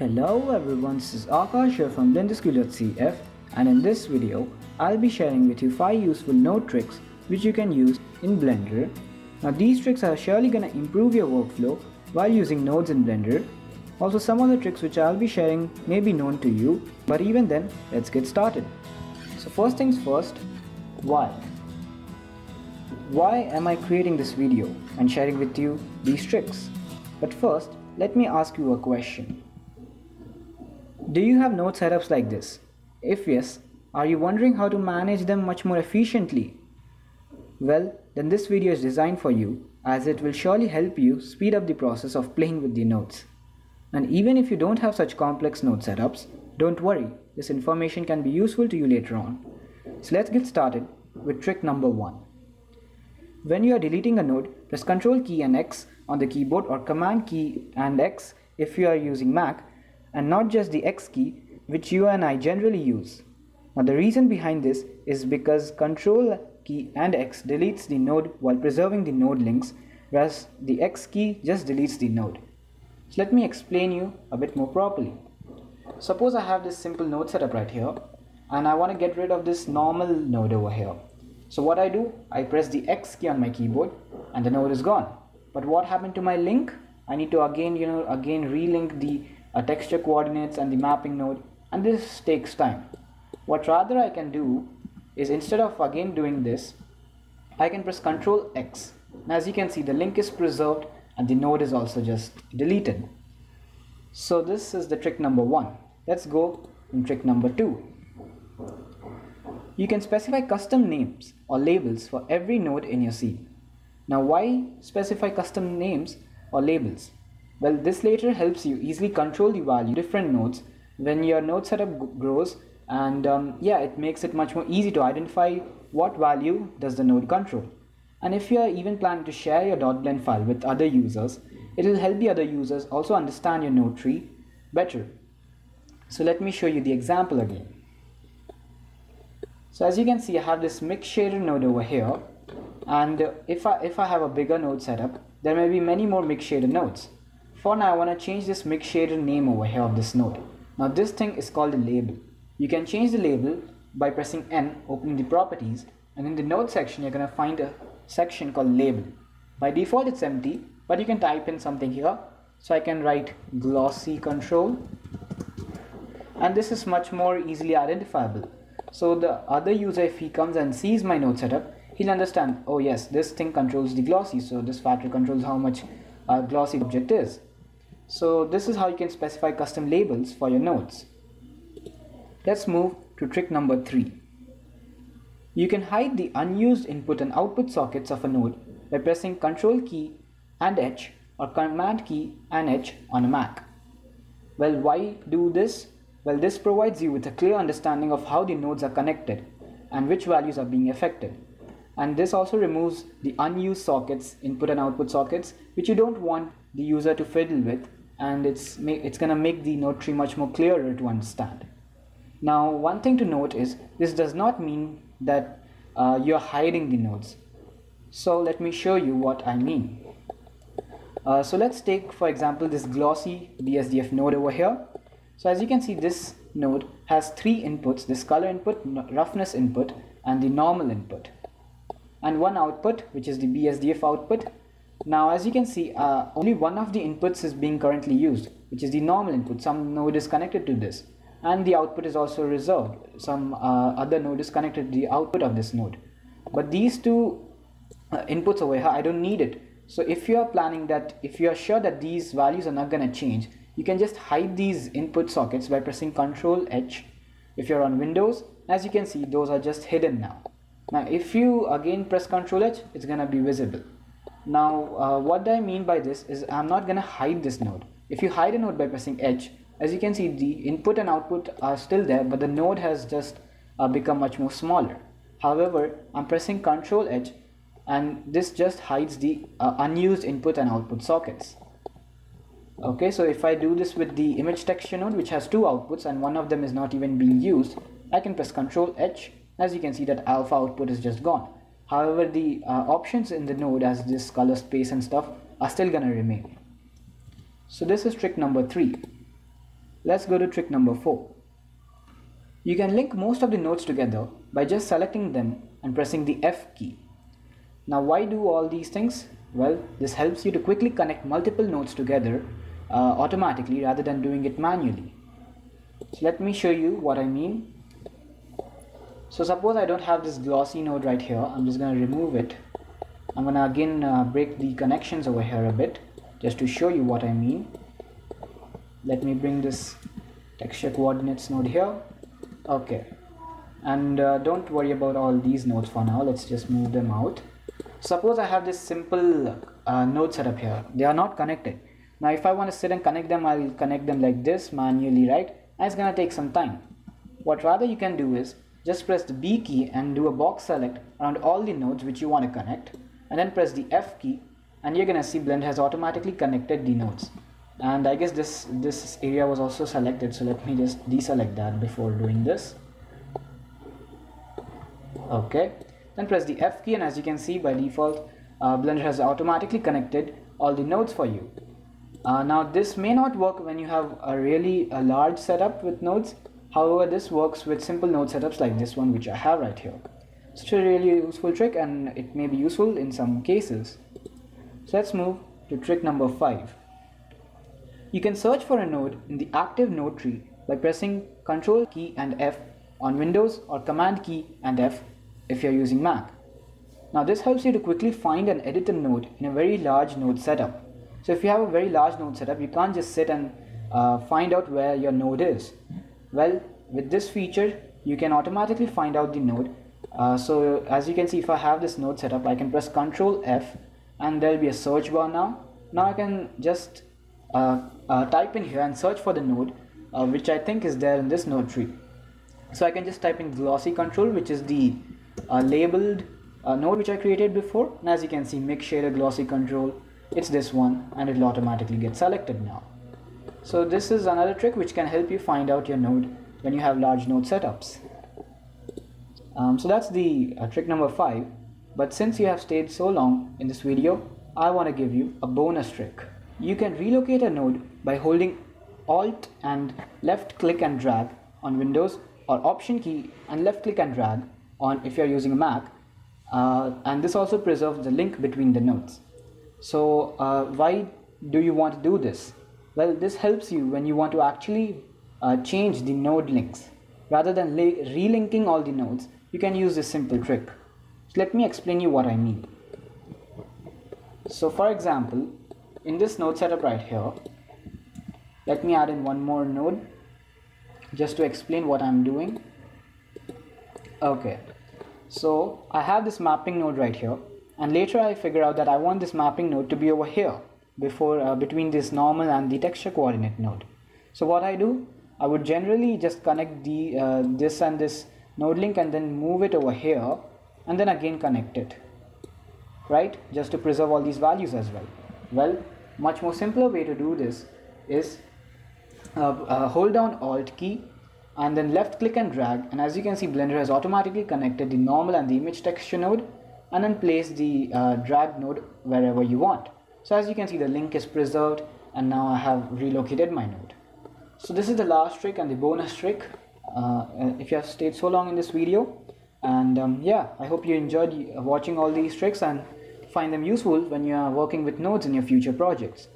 Hello everyone, this is Akash here from blenderskool.cf and in this video, I'll be sharing with you 5 useful node tricks which you can use in Blender. Now these tricks are surely gonna improve your workflow while using nodes in Blender. Also some of the tricks which I'll be sharing may be known to you, but even then, let's get started. So first things first, why? Why am I creating this video and sharing with you these tricks? But first, let me ask you a question. Do you have node setups like this? If yes, are you wondering how to manage them much more efficiently? Well, then this video is designed for you as it will surely help you speed up the process of playing with the nodes. And even if you don't have such complex node setups, don't worry, this information can be useful to you later on. So let's get started with trick number 1. When you are deleting a node, press Ctrl key and X on the keyboard or Command key and X if you are using Mac and not just the X key which you and I generally use. Now the reason behind this is because Control key and X deletes the node while preserving the node links whereas the X key just deletes the node. So let me explain you a bit more properly. Suppose I have this simple node setup right here and I want to get rid of this normal node over here. So what I do, I press the X key on my keyboard and the node is gone. But what happened to my link? I need to again, you know, again relink the a texture coordinates and the mapping node and this takes time. What rather I can do is instead of again doing this, I can press Ctrl X. And as you can see the link is preserved and the node is also just deleted. So this is the trick number one. Let's go in trick number two. You can specify custom names or labels for every node in your scene. Now why specify custom names or labels? Well, this later helps you easily control the value different nodes when your node setup grows and um, yeah, it makes it much more easy to identify what value does the node control. And if you are even planning to share your .blend file with other users, it will help the other users also understand your node tree better. So let me show you the example again. So as you can see, I have this mix shader node over here. And if I, if I have a bigger node setup, there may be many more mix shader nodes. For now, I want to change this mix shader name over here of this node. Now this thing is called a label. You can change the label by pressing N, opening the properties, and in the node section, you're going to find a section called label. By default, it's empty, but you can type in something here. So I can write glossy control, and this is much more easily identifiable. So the other user, if he comes and sees my node setup, he'll understand, oh yes, this thing controls the glossy, so this factor controls how much uh, glossy object is. So this is how you can specify custom labels for your nodes. Let's move to trick number three. You can hide the unused input and output sockets of a node by pressing Ctrl key and H or Command key and H on a Mac. Well, why do this? Well, this provides you with a clear understanding of how the nodes are connected and which values are being affected. And this also removes the unused sockets, input and output sockets, which you don't want the user to fiddle with and it's it's gonna make the node tree much more clearer to understand. Now one thing to note is this does not mean that uh, you're hiding the nodes. So let me show you what I mean. Uh, so let's take for example this glossy BSDF node over here. So as you can see this node has three inputs this color input, roughness input and the normal input and one output which is the BSDF output now as you can see uh, only one of the inputs is being currently used which is the normal input. Some node is connected to this and the output is also reserved. Some uh, other node is connected to the output of this node. But these two uh, inputs over here I don't need it. So if you are planning that if you are sure that these values are not going to change you can just hide these input sockets by pressing Ctrl H. If you're on Windows as you can see those are just hidden now. Now if you again press Ctrl H it's gonna be visible. Now, uh, what I mean by this is I'm not going to hide this node. If you hide a node by pressing H, as you can see, the input and output are still there, but the node has just uh, become much more smaller. However, I'm pressing Ctrl H and this just hides the uh, unused input and output sockets. Okay, so if I do this with the image texture node, which has two outputs and one of them is not even being used, I can press Ctrl H. As you can see that alpha output is just gone. However, the uh, options in the node as this color space and stuff are still gonna remain. So this is trick number three. let's go to trick number 4. You can link most of the nodes together by just selecting them and pressing the F key. Now why do all these things? Well, this helps you to quickly connect multiple nodes together uh, automatically rather than doing it manually. So let me show you what I mean. So suppose I don't have this glossy node right here. I'm just going to remove it. I'm going to again uh, break the connections over here a bit just to show you what I mean. Let me bring this texture coordinates node here. Okay. And uh, don't worry about all these nodes for now. Let's just move them out. Suppose I have this simple uh, node setup here. They are not connected. Now if I want to sit and connect them, I'll connect them like this manually, right? And it's going to take some time. What rather you can do is just press the B key and do a box select around all the nodes which you want to connect and then press the F key and you're gonna see blend has automatically connected the nodes. And I guess this this area was also selected so let me just deselect that before doing this. Okay then press the F key and as you can see by default uh, Blender has automatically connected all the nodes for you. Uh, now this may not work when you have a really a large setup with nodes however this works with simple node setups like this one which I have right here it's a really useful trick and it may be useful in some cases so let's move to trick number 5 you can search for a node in the active node tree by pressing Ctrl key and F on Windows or Command key and F if you're using Mac. Now this helps you to quickly find and edit a node in a very large node setup. So if you have a very large node setup, you can't just sit and uh, find out where your node is. Well, with this feature, you can automatically find out the node. Uh, so as you can see, if I have this node set up, I can press Ctrl F and there'll be a search bar now. Now I can just uh, uh type in here and search for the node, uh, which I think is there in this node tree. So I can just type in glossy control, which is the uh, labeled uh, node which I created before and as you can see mix shader glossy control it's this one and it'll automatically get selected now so this is another trick which can help you find out your node when you have large node setups um, so that's the uh, trick number five but since you have stayed so long in this video I want to give you a bonus trick you can relocate a node by holding alt and left click and drag on Windows or option key and left click and drag on if you're using a Mac uh, and this also preserves the link between the nodes. So uh, why do you want to do this? Well, this helps you when you want to actually uh, change the node links. Rather than relinking all the nodes, you can use this simple trick. So let me explain you what I mean. So for example, in this node setup right here, let me add in one more node just to explain what I'm doing okay so I have this mapping node right here and later I figure out that I want this mapping node to be over here before uh, between this normal and the texture coordinate node. So what I do I would generally just connect the uh, this and this node link and then move it over here and then again connect it. Right? Just to preserve all these values as well. Well much more simpler way to do this is uh, uh hold down alt key and then left click and drag. And as you can see blender has automatically connected the normal and the image texture node and then place the uh, drag node wherever you want so as you can see the link is preserved and now I have relocated my node. So this is the last trick and the bonus trick uh, if you have stayed so long in this video. And um, yeah I hope you enjoyed watching all these tricks and find them useful when you are working with nodes in your future projects.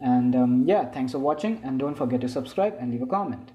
And um, yeah thanks for watching and don't forget to subscribe and leave a comment